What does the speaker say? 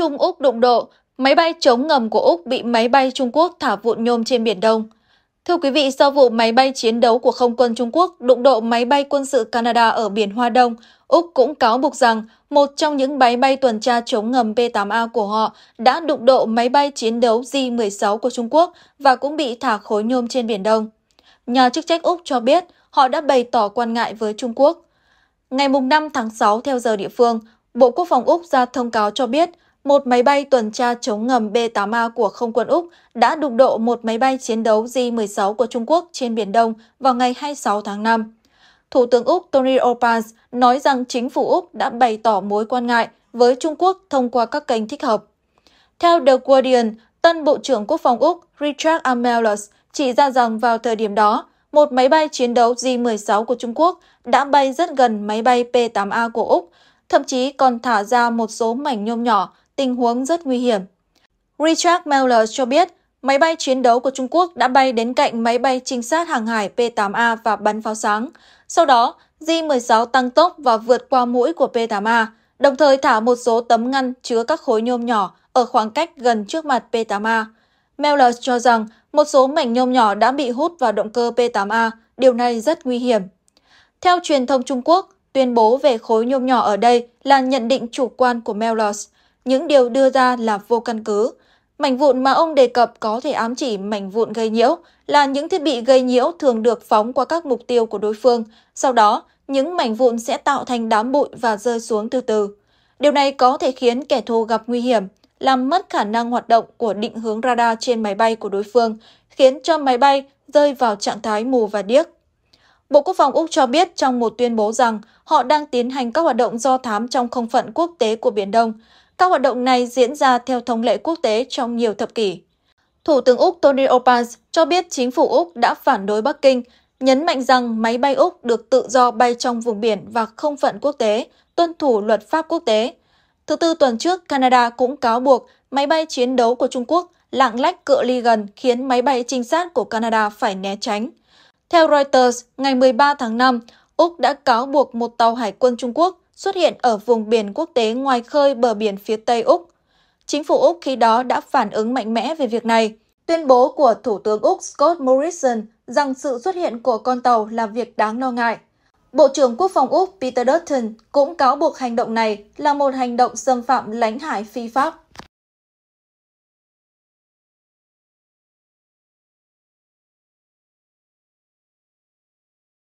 Trung-Úc đụng độ, máy bay chống ngầm của Úc bị máy bay Trung Quốc thả vụn nhôm trên Biển Đông. Thưa quý vị, sau vụ máy bay chiến đấu của không quân Trung Quốc đụng độ máy bay quân sự Canada ở Biển Hoa Đông, Úc cũng cáo buộc rằng một trong những máy bay tuần tra chống ngầm P-8A của họ đã đụng độ máy bay chiến đấu J-16 của Trung Quốc và cũng bị thả khối nhôm trên Biển Đông. Nhà chức trách Úc cho biết họ đã bày tỏ quan ngại với Trung Quốc. Ngày 5 tháng 6 theo giờ địa phương, Bộ Quốc phòng Úc ra thông cáo cho biết một máy bay tuần tra chống ngầm B-8A của không quân Úc đã đụng độ một máy bay chiến đấu J-16 của Trung Quốc trên Biển Đông vào ngày 26 tháng 5. Thủ tướng Úc Tony Opas nói rằng chính phủ Úc đã bày tỏ mối quan ngại với Trung Quốc thông qua các kênh thích hợp. Theo The Guardian, tân Bộ trưởng Quốc phòng Úc Richard Amelus chỉ ra rằng vào thời điểm đó, một máy bay chiến đấu J-16 của Trung Quốc đã bay rất gần máy bay P-8A của Úc, thậm chí còn thả ra một số mảnh nhôm nhỏ, tình huống rất nguy hiểm. Richard Miller cho biết, máy bay chiến đấu của Trung Quốc đã bay đến cạnh máy bay trinh sát hàng hải P-8A và bắn pháo sáng. Sau đó, J-16 tăng tốc và vượt qua mũi của P-8A, đồng thời thả một số tấm ngăn chứa các khối nhôm nhỏ ở khoảng cách gần trước mặt P-8A. Miller cho rằng một số mảnh nhôm nhỏ đã bị hút vào động cơ P-8A, điều này rất nguy hiểm. Theo truyền thông Trung Quốc, tuyên bố về khối nhôm nhỏ ở đây là nhận định chủ quan của Mellors. Những điều đưa ra là vô căn cứ. Mảnh vụn mà ông đề cập có thể ám chỉ mảnh vụn gây nhiễu là những thiết bị gây nhiễu thường được phóng qua các mục tiêu của đối phương. Sau đó, những mảnh vụn sẽ tạo thành đám bụi và rơi xuống từ từ. Điều này có thể khiến kẻ thù gặp nguy hiểm, làm mất khả năng hoạt động của định hướng radar trên máy bay của đối phương, khiến cho máy bay rơi vào trạng thái mù và điếc. Bộ Quốc phòng Úc cho biết trong một tuyên bố rằng họ đang tiến hành các hoạt động do thám trong không phận quốc tế của Biển Đông. Các hoạt động này diễn ra theo thông lệ quốc tế trong nhiều thập kỷ. Thủ tướng Úc Tony Oban cho biết chính phủ Úc đã phản đối Bắc Kinh, nhấn mạnh rằng máy bay Úc được tự do bay trong vùng biển và không phận quốc tế, tuân thủ luật pháp quốc tế. Thứ tư tuần trước, Canada cũng cáo buộc máy bay chiến đấu của Trung Quốc lạng lách cự ly gần khiến máy bay trinh sát của Canada phải né tránh. Theo Reuters, ngày 13 tháng 5, Úc đã cáo buộc một tàu hải quân Trung Quốc xuất hiện ở vùng biển quốc tế ngoài khơi bờ biển phía Tây Úc. Chính phủ Úc khi đó đã phản ứng mạnh mẽ về việc này. Tuyên bố của Thủ tướng Úc Scott Morrison rằng sự xuất hiện của con tàu là việc đáng lo ngại. Bộ trưởng Quốc phòng Úc Peter Dutton cũng cáo buộc hành động này là một hành động xâm phạm lãnh hải phi pháp.